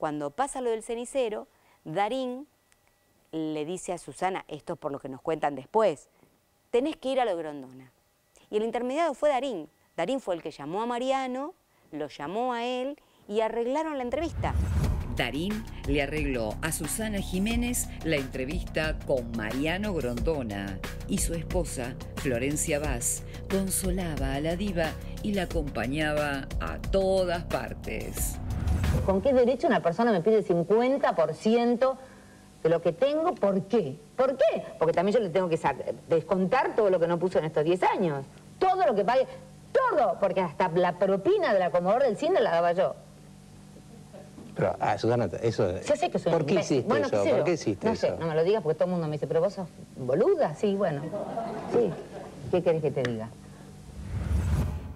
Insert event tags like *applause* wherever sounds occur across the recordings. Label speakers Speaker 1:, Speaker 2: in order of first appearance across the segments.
Speaker 1: cuando pasa lo del cenicero, Darín le dice a Susana, esto es por lo que nos cuentan después, tenés que ir a lo Grondona. Y el intermediario fue Darín. Darín fue el que llamó a Mariano, lo llamó a él y arreglaron la entrevista.
Speaker 2: Darín le arregló a Susana Jiménez la entrevista con Mariano Grondona y su esposa, Florencia Vaz, consolaba a la diva y la acompañaba a todas partes.
Speaker 3: ¿Con qué derecho una persona me pide el 50% de lo que tengo? ¿Por qué? ¿Por qué? Porque también yo le tengo que descontar todo lo que no puso en estos 10 años. Todo lo que pague, todo, porque hasta la propina del acomodador del cine la daba yo.
Speaker 4: Pero, ah, Susana, eso...
Speaker 3: Yo sé que soy
Speaker 4: ¿Por qué hiciste
Speaker 3: bueno,
Speaker 4: eso?
Speaker 3: ¿Por
Speaker 4: qué hiciste
Speaker 3: no
Speaker 4: eso?
Speaker 3: sé, no me lo digas porque todo el mundo me dice, pero vos sos boluda. Sí, bueno. Sí. ¿Qué querés que te diga?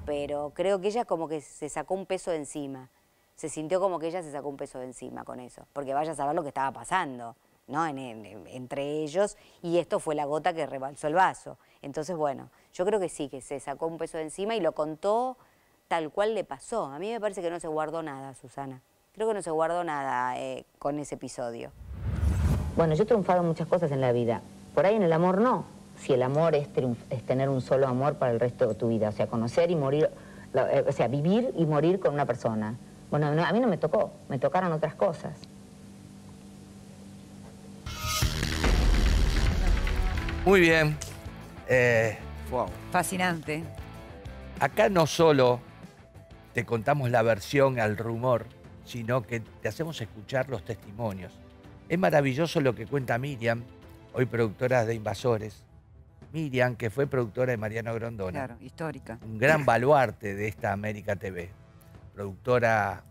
Speaker 1: Pero creo que ella como que se sacó un peso de encima. Se sintió como que ella se sacó un peso de encima con eso. Porque vaya a saber lo que estaba pasando, ¿no? entre ellos. Y esto fue la gota que rebalsó el vaso. Entonces, bueno, yo creo que sí, que se sacó un peso de encima y lo contó tal cual le pasó. A mí me parece que no se guardó nada, Susana. Creo que no se guardó nada eh, con ese episodio.
Speaker 3: Bueno, yo he triunfado en muchas cosas en la vida. Por ahí en el amor no. Si el amor es, es tener un solo amor para el resto de tu vida. O sea, conocer y morir, eh, o sea, vivir y morir con una persona. Bueno, a mí no me tocó, me tocaron otras cosas.
Speaker 5: Muy bien. Eh,
Speaker 6: Fascinante.
Speaker 5: Acá no solo te contamos la versión al rumor, sino que te hacemos escuchar los testimonios. Es maravilloso lo que cuenta Miriam, hoy productora de Invasores. Miriam, que fue productora de Mariano Grondona.
Speaker 6: Claro, histórica.
Speaker 5: Un gran baluarte de esta América TV. Productora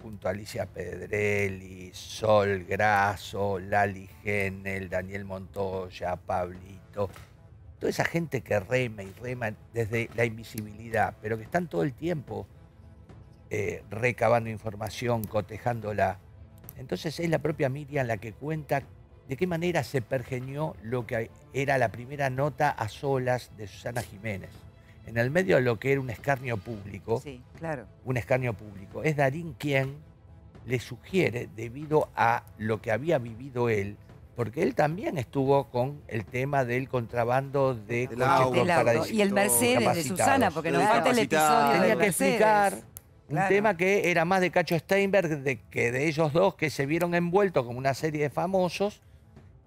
Speaker 5: junto a Alicia Pedrelli, Sol Grasso, Lali Genel, Daniel Montoya, Pablito. Toda esa gente que rema y rema desde la invisibilidad, pero que están todo el tiempo eh, recabando información, cotejándola. Entonces es la propia Miriam la que cuenta de qué manera se pergeñó lo que era la primera nota a solas de Susana Jiménez. En el medio de lo que era un escarnio público,
Speaker 6: sí, claro.
Speaker 5: un escarnio público, es Darín quien le sugiere, debido a lo que había vivido él, porque él también estuvo con el tema del contrabando de
Speaker 6: coches Y el Mercedes de Susana, porque nos falta el episodio
Speaker 5: Tenía
Speaker 6: que
Speaker 5: explicar un tema que era más de Cacho Steinberg de, que de ellos dos que se vieron envueltos como una serie de famosos.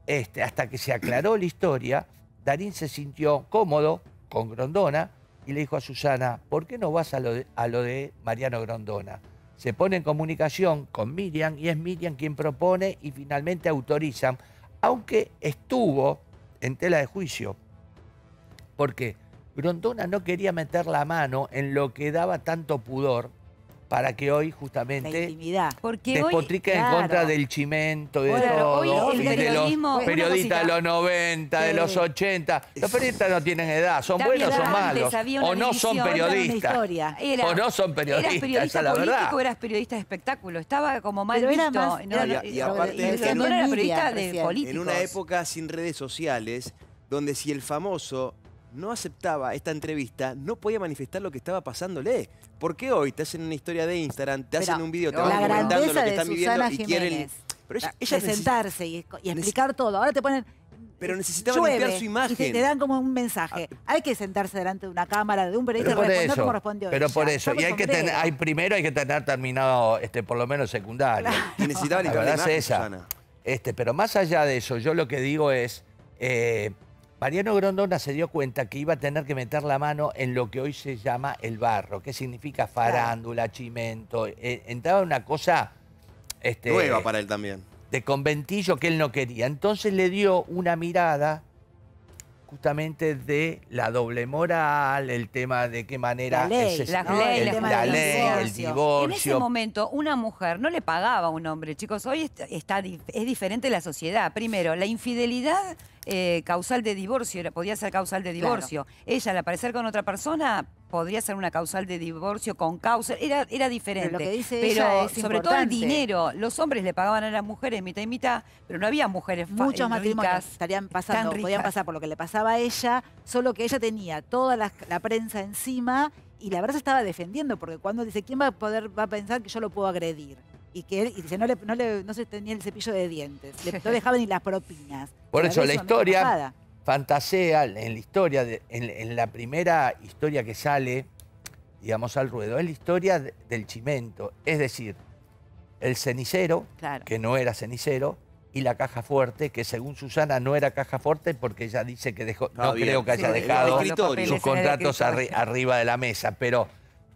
Speaker 5: Este, hasta que se aclaró la historia, Darín se sintió cómodo con Grondona y le dijo a Susana, ¿por qué no vas a lo de, a lo de Mariano Grondona? Se pone en comunicación con Miriam y es Miriam quien propone y finalmente autorizan, aunque estuvo en tela de juicio. Porque Grondona no quería meter la mano en lo que daba tanto pudor para que hoy justamente despotrique en contra del chimento, de todo, y de los periodistas de los 90, de los 80. Los periodistas no tienen edad, son buenos o son malos, o no son periodistas, o no son periodistas,
Speaker 6: ¿Eras periodista
Speaker 5: la verdad.
Speaker 6: o eras periodista de espectáculo? Estaba como mal visto.
Speaker 7: no, y, aparte,
Speaker 6: no era periodista de políticos.
Speaker 7: En una época sin redes sociales, donde si el famoso no aceptaba esta entrevista, no podía manifestar lo que estaba pasándole. ¿Por qué hoy te hacen una historia de Instagram, te hacen un video, te van comentando lo que están viviendo y quieren...
Speaker 8: Pero ella, sentarse y, explicar todo. Ahora te ponen...
Speaker 7: Pero necesitaban limpiar su imagen.
Speaker 8: Y te, dan como un mensaje. Ah, Hay que sentarse delante de una cámara, de un periodista y responder como respondió
Speaker 5: Pero por eso. Y hay que tener, hay, primero hay que tener terminado este, por lo menos secundario.
Speaker 7: Y necesitaba limpiar la, imagen, esa.
Speaker 5: Este, pero más allá de eso, yo lo que digo es... Eh, Mariano Grondona se dio cuenta que iba a tener que meter la mano en lo que hoy se llama el barro, que significa farándula, chimento. Eh, entraba una cosa... Este,
Speaker 7: Nueva para él también.
Speaker 5: De conventillo que él no quería. Entonces le dio una mirada justamente de la doble moral, el tema de qué manera...
Speaker 6: La ley,
Speaker 5: es,
Speaker 6: la,
Speaker 5: ley,
Speaker 6: el,
Speaker 5: la ley, el divorcio.
Speaker 6: En ese momento, una mujer no le pagaba a un hombre. Chicos, hoy está, es diferente la sociedad. Primero, la infidelidad eh, causal de divorcio, podía ser causal de divorcio. Ella, al aparecer con otra persona, podría ser una causal de divorcio con causa, era, era diferente. Pero, lo que dice ella es sobre todo el dinero, los hombres le pagaban a las mujeres mitad y mitad, pero no había mujeres
Speaker 8: Muchos matrimonios estarían pasando, podían pasar por lo que le pasaba a ella, solo que ella tenía toda la, prensa encima y la verdad se estaba defendiendo, porque cuando dice, ¿quién va a poder va a pensar que yo lo puedo agredir? Y que él y dice, no, le, no, le, no se tenía el cepillo de dientes, le, no *laughs* dejaba ni las propinas.
Speaker 5: Por eso la historia fantasea en la historia, de- en, en la primera historia que sale, digamos, al ruedo, es la historia de- del chimento. Es decir, el cenicero,
Speaker 8: Claro.
Speaker 5: que no era cenicero, y la caja fuerte, que según Susana no era caja fuerte porque ella dice que dejó,
Speaker 7: Ah,
Speaker 5: no
Speaker 7: bien.
Speaker 5: creo que haya
Speaker 6: Sí,
Speaker 5: dejado sus contratos arri- arriba de la mesa, pero,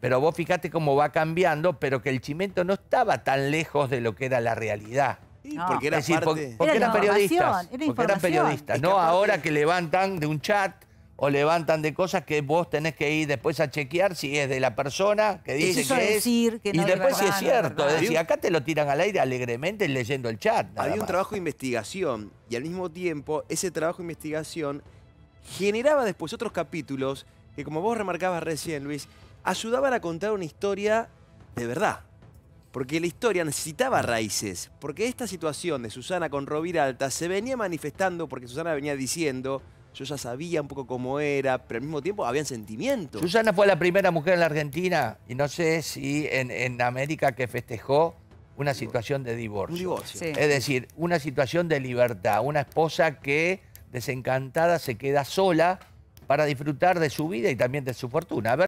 Speaker 5: pero vos fíjate cómo va cambiando, pero que el chimento no estaba tan lejos de lo que era la realidad.
Speaker 8: No.
Speaker 7: porque era
Speaker 5: Es decir,
Speaker 7: parte...
Speaker 5: porque,
Speaker 8: Era
Speaker 5: eran periodistas.
Speaker 8: era
Speaker 5: porque eran periodistas.
Speaker 7: Es que
Speaker 5: no
Speaker 7: aparte-
Speaker 5: ahora que levantan de un chat o levantan de cosas que vos tenés que ir después a chequear si es de la persona que dice
Speaker 8: Eso
Speaker 5: que es.
Speaker 8: decir que
Speaker 5: y
Speaker 8: no
Speaker 5: después si es cierto. Es decir, acá te lo tiran al aire alegremente leyendo el chat.
Speaker 7: Había un
Speaker 5: más.
Speaker 7: trabajo de investigación y al mismo tiempo ese trabajo de investigación generaba después otros capítulos que, como vos remarcabas recién, Luis, ayudaban a contar una historia de verdad. Porque la historia necesitaba raíces. Porque esta situación de Susana con Roviralta se venía manifestando porque Susana venía diciendo, yo ya sabía un poco cómo era, pero al mismo tiempo habían sentimientos.
Speaker 5: Susana fue la primera mujer en la Argentina y no sé si en, en América que festejó una situación de divorcio.
Speaker 7: Un divorcio.
Speaker 6: Sí.
Speaker 5: Es decir, una situación de libertad. Una esposa que desencantada se queda sola para disfrutar de su vida y también de su fortuna. A ver,